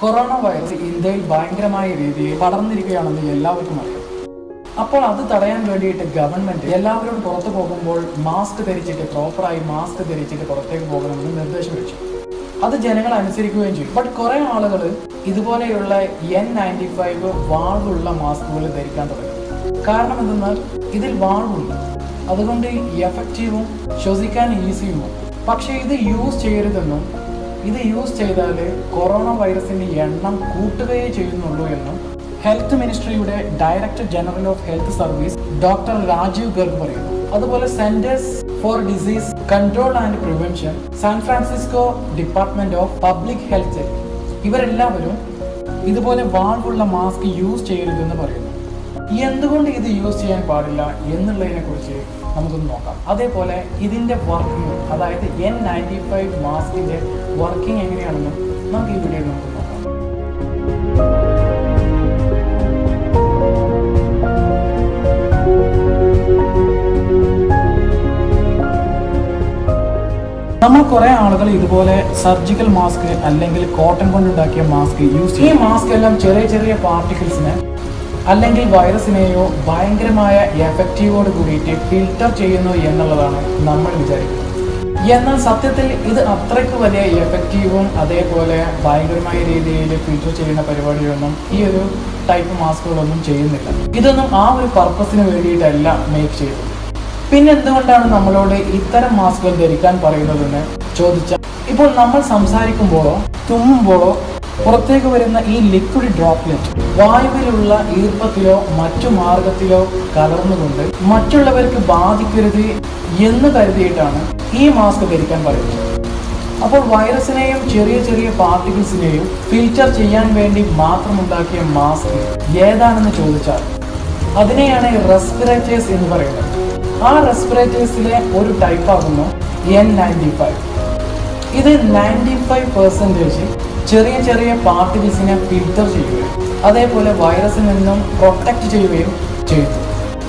Corona virus ഇന്ത്യയിൽ ഭയങ്കരമായ രീതിയിൽ പടർന്നിരിക്കുകയാണെന്ന് എല്ലാവർക്കും അറിയാം. അപ്പോൾ അത് തടയാൻ വേണ്ടിയിട്ട് ഗവൺമെന്റ് എല്ലാവരും പുറത്തു പോകുമ്പോൾ മാസ്ക് ധരിച്ചിട്ട് പ്രോപ്പറായി മാസ്ക് ധരിച്ചിട്ട് പുറത്തേക്ക് പോകണമെന്ന് നിർദ്ദേശം വെച്ചു. അത് ജനങ്ങൾ അനുസരിക്കുകയും ചെയ്യും ബട്ട് കുറെ ആളുകൾ ഇതുപോലെയുള്ള എൻ നയന്റി ഫൈവ് വാൾവുള്ള മാസ്കുകൾ ധരിക്കാൻ തുടങ്ങി. കാരണം എന്തെന്നാൽ ഇതിൽ വാൾവുണ്ട് അതുകൊണ്ട് എഫക്റ്റീവും ശ്വസിക്കാൻ ഈസിയുമാണ് പക്ഷേ ഇത് യൂസ് ചെയ്യരുതെന്നും ഇത് യൂസ് ചെയ്താൽ കൊറോണ വൈറസിന്റെ എണ്ണം കൂട്ടുകയേ ചെയ്യുന്നുള്ളൂ എന്നും health മിനിസ്ട്രിയുടെ director general of health service doctor Rajiv Garg പറയുന്നു. അതുപോലെ centres for disease control and prevention San Francisco department of public health ഇവരെല്ലാവരും ഇതുപോലെ വാൾവുള്ള മാസ്ക് യൂസ് ചെയ്യരുതെന്ന് പറയുന്നു. എന്തുകൊണ്ട് ഇത് യൂസ് ചെയ്യാൻ പാടില്ല എന്നുള്ളതിനെ കുറിച്ച് നമുക്കൊന്ന് നോക്കാം. അതേപോലെ ഇതിന്റെ വർക്കിംഗ് അതായത് എൻ നയന്റി ഫൈവ് മാസ്കിന്റെ വർക്കിംഗ് എങ്ങനെയാണെന്നും നമുക്ക് ഈ വീഡിയോയിൽ നമുക്ക് നോക്കാം. നമ്മൾ കുറെ ആളുകൾ ഇതുപോലെ സർജിക്കൽ മാസ്ക് അല്ലെങ്കിൽ കോട്ടൺ കൊണ്ടുണ്ടാക്കിയ മാസ്ക് യൂസ് ചെയ്യും. ഈ മാസ്ക് എല്ലാം ചെറിയ ചെറിയ പാർട്ടിക്കിൾസിനെ അല്ലെങ്കിൽ വൈറസിനെയോ ഭയങ്കരമായ എഫക്റ്റീവോട് കൂടിയിട്ട് ഫിൽട്ടർ ചെയ്യുന്നു എന്നുള്ളതാണ് നമ്മൾ വിചാരിക്കുന്നത്. എന്നാൽ സത്യത്തിൽ ഇത് അത്രയ്ക്ക് വലിയ എഫക്റ്റീവും അതേപോലെ ഭയങ്കരമായ രീതിയിൽ ഫിൽട്ടർ ചെയ്യുന്ന പരിപാടിയൊന്നും ഈ ഒരു ടൈപ്പ് മാസ്കുകളൊന്നും ചെയ്യുന്നില്ല. ഇതൊന്നും ആ ഒരു പർപ്പസിന് വേണ്ടിയിട്ടല്ല മേക്ക് ചെയ്തത്. പിന്നെ എന്തുകൊണ്ടാണ് നമ്മളോട് ഇത്തരം മാസ്കുകൾ ധരിക്കാൻ പറയുന്നതെന്ന് ചോദിച്ചാൽ ഇപ്പോൾ നമ്മൾ സംസാരിക്കുമ്പോഴോ തുമ്മുമ്പോഴോ പുറത്തേക്ക് വരുന്ന ഈ ലിക്വിഡ് ഡ്രോപ്ലെറ്റ് വായുവിലുള്ള ഈർപ്പത്തിലോ മറ്റു മാർഗത്തിലോ കലർന്നുകൊണ്ട് മറ്റുള്ളവർക്ക് ബാധിക്കരുത് എന്ന് കരുതിയിട്ടാണ് ഈ മാസ്ക് ധരിക്കാൻ പറയുന്നത്. അപ്പോൾ വൈറസിനെയും ചെറിയ ചെറിയ പാർട്ടിക്കിൾസിനെയും ഫിൽറ്റർ ചെയ്യാൻ വേണ്ടി മാത്രമുണ്ടാക്കിയ മാസ്ക് ഏതാണെന്ന് ചോദിച്ചാൽ അതിനെയാണ് റെസ്പിറേറ്റേഴ്സ് എന്ന് പറയുന്നത്. ആ റെസ്പിറേറ്റേഴ്സിലെ ഒരു ടൈപ്പ് ആകുന്നു എൻ നയന്റി ഫൈവ് ഇത് നയന്റി ഫൈവ് പെർസെന്റേജ് ചെറിയ ചെറിയ പാർട്ടിക്കിൾസിനെ ഫിൽറ്റർ ചെയ്യുകയും അതേപോലെ വൈറസിൽ നിന്നും പ്രൊട്ടക്റ്റ് ചെയ്യുകയും ചെയ്യുന്നു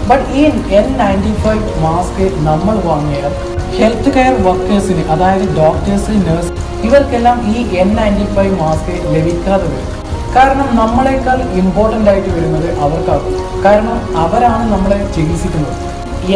ബട്ട് ഈ എൻ നയന്റി ഫൈവ് മാസ്ക് നമ്മൾ വാങ്ങിയാൽ ഹെൽത്ത് കെയർ വർക്കേഴ്സിന് അതായത് ഡോക്ടേഴ്സ് നഴ്സ് ഇവർക്കെല്ലാം ഈ എൻ നയന്റി ഫൈവ് മാസ്ക് ലഭിക്കാതെ വരും. കാരണം നമ്മളെക്കാൾ ഇമ്പോർട്ടന്റ് ആയിട്ട് വരുന്നത് അവർക്കാണ്. കാരണം അവരാണ് നമ്മളെ ചികിത്സിക്കുന്നത്.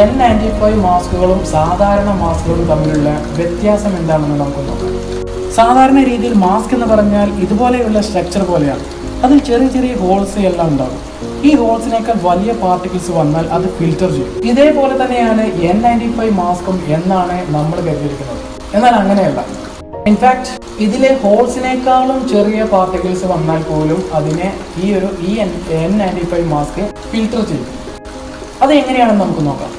എൻ നയന്റി ഫൈവ് മാസ്കുകളും സാധാരണ മാസ്കുകളും തമ്മിലുള്ള വ്യത്യാസം എന്താണെന്ന് നമുക്ക് നോക്കാം. സാധാരണ രീതിയിൽ മാസ്ക് എന്ന് പറഞ്ഞാൽ ഇതുപോലെയുള്ള സ്ട്രക്ചർ പോലെയാണ്. അതിൽ ചെറിയ ചെറിയ ഹോൾസ് എല്ലാം ഉണ്ടാകും. ഈ ഹോൾസിനേക്കാൾ വലിയ പാർട്ടിക്കിൾസ് വന്നാൽ അത് ഫിൽറ്റർ ചെയ്യും. ഇതേപോലെ തന്നെയാണ് എൻ നയന്റി ഫൈവ് മാസ്കും എന്നാണ് നമ്മൾ കരുതിയിരിക്കുന്നത്. എന്നാൽ അങ്ങനെയല്ല. ഇൻഫാക്ട് ഇതിലെ ഹോൾസിനേക്കാളും ചെറിയ പാർട്ടിക്കിൾസ് വന്നാൽ പോലും അതിനെ ഈ ഒരു ഈ N ninety five mask filter ചെയ്യും. അത് എങ്ങനെയാണെന്ന് നമുക്ക് നോക്കാം.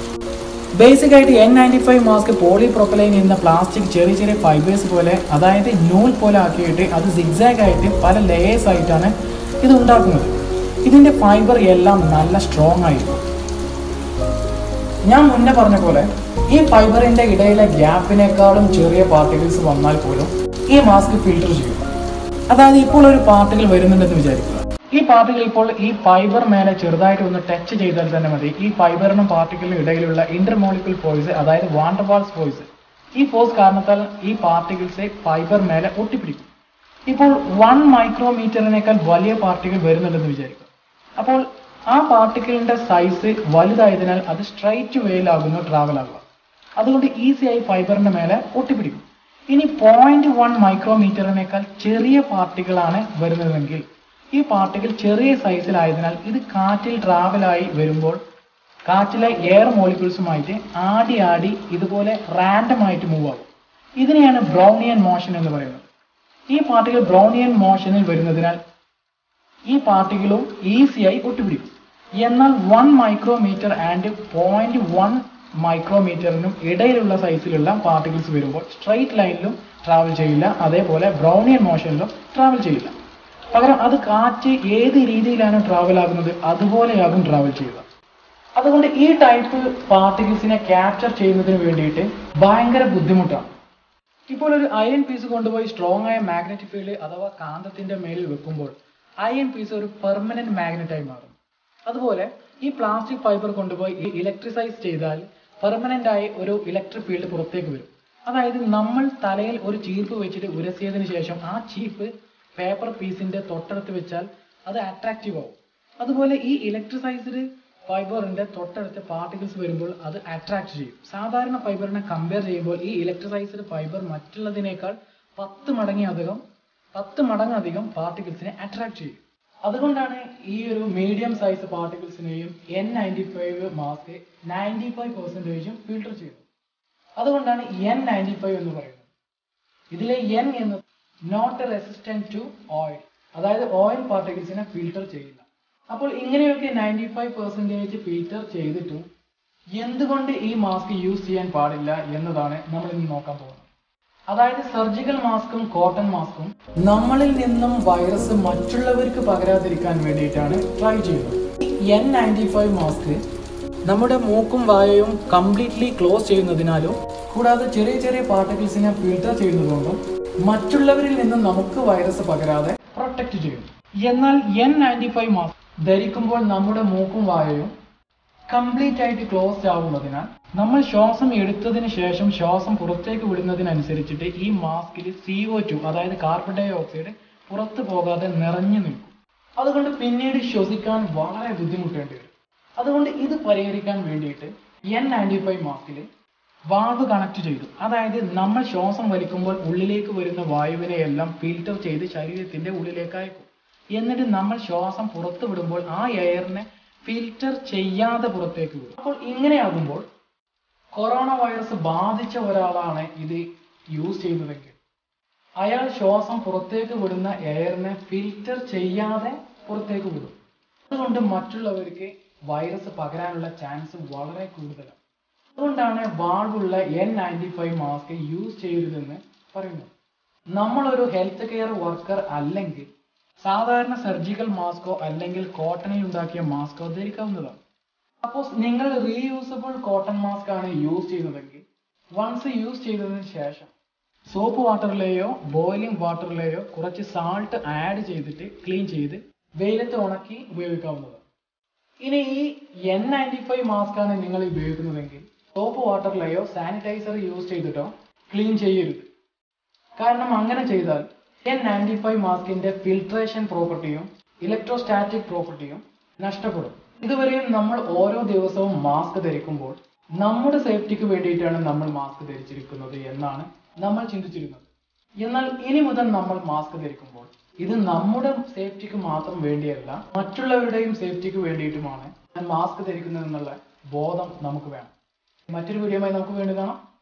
ബേസിക് ആയിട്ട് N ninety five mask polypropylene എന്ന പ്ലാസ്റ്റിക് ചെറിയ ചെറിയ ഫൈബേഴ്സ് പോലെ അതായത് നൂൽ പോലെ ആക്കിയിട്ട് അത് സിഗ്സാഗ് ആയിട്ട് പല ലെയേഴ്സ് ആയിട്ടാണ് ഇത് ഉണ്ടാക്കുന്നത്. ഇതിന്റെ ഫൈബർ എല്ലാം നല്ല സ്ട്രോങ് ആയിരിക്കും ഞാൻ മുന്നേ പറഞ്ഞ പോലെ ഈ ഫൈബറിന്റെ ഇടയിലെ ഗ്യാപ്പിനേക്കാളും ചെറിയ പാർട്ടിക്കിൾസ് വന്നാൽ പോലും ഈ മാസ്ക് ഫിൽട്ടർ ചെയ്യും. അതായത് ഇപ്പോൾ ഒരു പാർട്ടിക്കിൾ വരുന്നുണ്ടെന്ന് വിചാരിക്കുക. ഈ പാർട്ടിക്കിൾ ഇപ്പോൾ ഈ ഫൈബർ മേലെ ചെറുതായിട്ട് ഒന്ന് ടച്ച് ചെയ്താൽ തന്നെ മതി. ഈ ഫൈബറിനും പാർട്ടിക്കിളിനും ഇടയിലുള്ള ഇന്റർമോളിക്കുൽ ഫോഴ്സ് അതായത് വാണ്ടർവാൾസ് ഫോഴ്സ് ഈ ഫോഴ്സ് കാരണത്താൽ ഈ പാർട്ടിക്കിൾസ് ഫൈബർ മേലെ ഒട്ടിപ്പിടിക്കും. ഇപ്പോൾ വൺ മൈക്രോമീറ്ററിനേക്കാൾ വലിയ പാർട്ടിക്കിൾ വരുന്നുണ്ടെന്ന് വിചാരിക്കും അപ്പോൾ ആ പാർട്ടിക്കിളിന്റെ സൈസ് വലുതായതിനാൽ അത് സ്ട്രൈറ്റ് വേയിലാകുന്നു ട്രാവൽ ആകുക അതുകൊണ്ട് ഈസി ആയി ഫൈബറിന്റെ മേലെ ഒട്ടിപ്പിടിക്കും. ഇനി പോയിന്റ് വൺ മൈക്രോമീറ്ററിനേക്കാൾ ചെറിയ പാർട്ടികളാണ് വരുന്നതെങ്കിൽ ഈ പാർട്ടിക്കിൾ ചെറിയ സൈസിലായതിനാൽ ഇത് കാറ്റിൽ ട്രാവലായി വരുമ്പോൾ കാറ്റിലെ എയർ മോളിക്യൂൾസുമായിട്ട് ആടി ആടി ഇതുപോലെ റാൻഡം ആയിട്ട് മൂവ് ആകും ഇതിനെയാണ് ബ്രൗണിയൻ മോഷൻ എന്ന് പറയുന്നത്. ഈ പാർട്ടികൾ ബ്രൗണിയൻ മോഷനിൽ വരുന്നതിനാൽ ഈ പാർട്ടികളും ഈസിയായി ഒട്ടുപിടിക്കും എന്നാൽ one micrometre and point one മൈക്രോമീറ്ററിനും ഇടയിലുള്ള സൈസിലുള്ള പാർട്ടിക്കിൾസ് വരുമ്പോൾ സ്ട്രെയിറ്റ് ലൈനിലും ട്രാവൽ ചെയ്യില്ല. അതേപോലെ ബ്രൗണിയൻ മോഷനിലും ട്രാവൽ ചെയ്യില്ല. പകരം അത് കാറ്റ് ഏത് രീതിയിലാണ് ട്രാവൽ ആകുന്നത് അതുപോലെയാകും ട്രാവൽ ചെയ്യുക. അതുകൊണ്ട് ഈ ടൈപ്പ് പാർട്ടിക്കിൾസിനെ ക്യാപ്ചർ ചെയ്യുന്നതിന് വേണ്ടിയിട്ട് ഭയങ്കര ബുദ്ധിമുട്ടാണ്. ഇപ്പോൾ ഒരു അയൺ പീസ് കൊണ്ടുപോയി സ്ട്രോങ് ആയ മാഗ്നറ്റിക് ഫീൽഡ് അഥവാ കാന്തത്തിന്റെ മേലിൽ വെക്കുമ്പോൾ അയൺ പീസ് ഒരു പെർമനന്റ് മാഗ്നറ്റായി മാറും. അതുപോലെ ഈ പ്ലാസ്റ്റിക് ഫൈബർ കൊണ്ടുപോയി ഇലക്ട്രിസൈസ് ചെയ്താൽ പെർമനന്റ് ആയി ഒരു ഇലക്ട്രിക് ഫീൽഡ് പുറത്തേക്ക് വരും. അതായത് നമ്മൾ തലയിൽ ഒരു ചീപ്പ് വെച്ചിട്ട് ഉരസിയതിനു ശേഷം ആ ചീപ്പ് പേപ്പർ പീസിന്റെ തൊട്ടടുത്ത് വെച്ചാൽ അത് അട്രാക്റ്റീവ് ആവും. അതുപോലെ ഈ ഇലക്ട്രിസൈസ്ഡ് ഫൈബറിന്റെ തൊട്ടടുത്ത് പാർട്ടിക്കിൾസ് വരുമ്പോൾ അത് അട്രാക്ട് ചെയ്യും. സാധാരണ ഫൈബറിനെ കമ്പയർ ചെയ്യുമ്പോൾ ഈ ഇലക്ട്രിസൈസ്ഡ് ഫൈബർ മറ്റുള്ളതിനേക്കാൾ പത്ത് മടങ്ങി അധികം പത്ത് മടങ്ങധികം പാർട്ടിക്കിൾസിനെ അട്രാക്ട് ചെയ്യും. അതുകൊണ്ടാണ് ഈ ഒരു medium size പാർട്ടിക്കിൾസിനെയും N ninety five mask ninety five പെർസെന്റേജും filter ചെയ്യുന്നത്. അതുകൊണ്ടാണ് എൻ നയന്റി ഫൈവ് എന്ന് പറയുന്നത്. ഇതിലെ എൻ എന്നത് നോട്ട് റെസിസ്റ്റന്റ് ടു ഓയിൽ അതായത് ഓയിൽ പാർട്ടിക്കിൾസിനെ ഫിൽട്ടർ ചെയ്യില്ല അപ്പോൾ ഇങ്ങനെയൊക്കെ നയന്റി ഫൈവ് പെർസെന്റേജ് ഫിൽട്ടർ ചെയ്തിട്ടും എന്തുകൊണ്ട് ഈ മാസ്ക് യൂസ് ചെയ്യാൻ പാടില്ല എന്നതാണ് നമ്മൾ ഇന്ന് നോക്കാൻ പോകുന്നത്. അതായത് സർജിക്കൽ മാസ്കും കോട്ടൺ മാസ്കും നമ്മളിൽ നിന്നും വൈറസ് മറ്റുള്ളവർക്ക് പകരാതിരിക്കാൻ വേണ്ടിയിട്ടാണ് ട്രൈ ചെയ്യുന്നത്. എൻ നയന്റി ഫൈവ് മാസ്ക് നമ്മുടെ മൂക്കും വായയും കംപ്ലീറ്റ്ലി ക്ലോസ് ചെയ്യുന്നതിനാലും കൂടാതെ ചെറിയ ചെറിയ പാർട്ടിക്കിൾസിനെ ഫിൽട്ടർ ചെയ്യുന്നതുകൊണ്ടും മറ്റുള്ളവരിൽ നിന്ന് നമുക്ക് വൈറസ് പകരാതെ പ്രൊട്ടക്ട് ചെയ്യും. എന്നാൽ എൻ നയന്റി ഫൈവ് മാസ്ക് ധരിക്കുമ്പോൾ നമ്മുടെ മൂക്കും വായയും കംപ്ലീറ്റ് ആയിട്ട് ക്ലോസ്ഡ് ആവുന്നതിനാൽ നമ്മൾ ശ്വാസം എടുത്തതിന് ശേഷം ശ്വാസം പുറത്തേക്ക് വിടുന്നതിനനുസരിച്ചിട്ട് ഈ മാസ്കിൽ സി ഒ ടു അതായത് കാർബൺ ഡൈ ഓക്സൈഡ് പുറത്തു പോകാതെ നിറഞ്ഞു നിൽക്കും. അതുകൊണ്ട് പിന്നീട് ശ്വസിക്കാൻ വളരെ ബുദ്ധിമുട്ടേണ്ടി വരും. അതുകൊണ്ട് ഇത് പരിഹരിക്കാൻ വേണ്ടിയിട്ട് എൻ നയന്റി ഫൈവ് മാസ്കിൽ വാൾവ് കണക്ട് ചെയ്തു. അതായത് നമ്മൾ ശ്വാസം വലിക്കുമ്പോൾ ഉള്ളിലേക്ക് വരുന്ന വായുവിനെ എല്ലാം ഫിൽറ്റർ ചെയ്ത് ശരീരത്തിന്റെ ഉള്ളിലേക്ക് അയക്കും എന്നിട്ട് നമ്മൾ ശ്വാസം പുറത്തു വിടുമ്പോൾ ആ എയറിനെ ഫിൽറ്റർ ചെയ്യാതെ പുറത്തേക്ക് വിടും. അപ്പോൾ ഇങ്ങനെയാകുമ്പോൾ കൊറോണ വൈറസ് ബാധിച്ച ഒരാളാണ് ഇത് യൂസ് ചെയ്യുന്നതെങ്കിൽ. അയാൾ ശ്വാസം പുറത്തേക്ക് വിടുന്ന എയറിനെ ഫിൽറ്റർ ചെയ്യാതെ പുറത്തേക്ക് വിടും. അതുകൊണ്ട് മറ്റുള്ളവർക്ക് വൈറസ് പകരാനുള്ള ചാൻസ് വളരെ കൂടുതലാണ്. അതുകൊണ്ടാണ് വാൾവുള്ള N ninety five mask use ചെയ്യരുതെന്ന് പറയുന്നത്. നമ്മളൊരു ഹെൽത്ത് കെയർ വർക്കർ അല്ലെങ്കിൽ സാധാരണ സർജിക്കൽ മാസ്കോ അല്ലെങ്കിൽ കോട്ടണിൽ ഉണ്ടാക്കിയ മാസ്കോ ധരിക്കാവുന്നതാണ്. സപ്പോസ് നിങ്ങൾ റീയൂസബിൾ കോട്ടൺ മാസ്ക് ആണ് യൂസ് ചെയ്യുന്നതെങ്കിൽ വൺസ് യൂസ് ചെയ്തതിന് ശേഷം സോപ്പ് വാട്ടറിലെയോ ബോയിലിംഗ് വാട്ടറിലെയോ കുറച്ച് സാൾട്ട് ആഡ് ചെയ്തിട്ട് ക്ലീൻ ചെയ്ത് വെയിലത്ത് ഉണക്കി ഉപയോഗിക്കാവുന്നതാണ്. ഇനി ഈ എൻ നയന്റി ഫൈവ് മാസ്ക് ആണ് നിങ്ങൾ ഉപയോഗിക്കുന്നതെങ്കിൽ സോപ്പ് വാട്ടറിലെയോ സാനിറ്റൈസർ യൂസ് ചെയ്തിട്ടോ? ക്ലീൻ ചെയ്യരുത്. കാരണം അങ്ങനെ ചെയ്താൽ എൻ നയന്റി ഫൈവ് മാസ്കിന്റെ ഫിൽട്രേഷൻ പ്രോപ്പർട്ടിയും ഇലക്ട്രോസ്റ്റാറ്റിക് പ്രോപ്പർട്ടിയും നഷ്ടപ്പെടും. ഇതുവരെയും നമ്മൾ ഓരോ ദിവസവും മാസ്ക് ധരിക്കുമ്പോൾ നമ്മുടെ സേഫ്റ്റിക്ക് വേണ്ടിയിട്ടാണ് നമ്മൾ മാസ്ക് ധരിച്ചിരിക്കുന്നത് എന്നാണ് നമ്മൾ ചിന്തിച്ചിരുന്നത്. എന്നാൽ ഇനി മുതൽ നമ്മൾ മാസ്ക് ധരിക്കുമ്പോൾ ഇത് നമ്മുടെ സേഫ്റ്റിക്ക് മാത്രം വേണ്ടിയല്ല മറ്റുള്ളവരുടെയും സേഫ്റ്റിക്ക് വേണ്ടിയിട്ടുമാണ് മാസ്ക് ധരിക്കുന്നതെന്നുള്ള ബോധം നമുക്ക് വേണം. മറ്റൊരു വീഡിയോയുമായി നമുക്ക് വീണ്ടും കാണാം.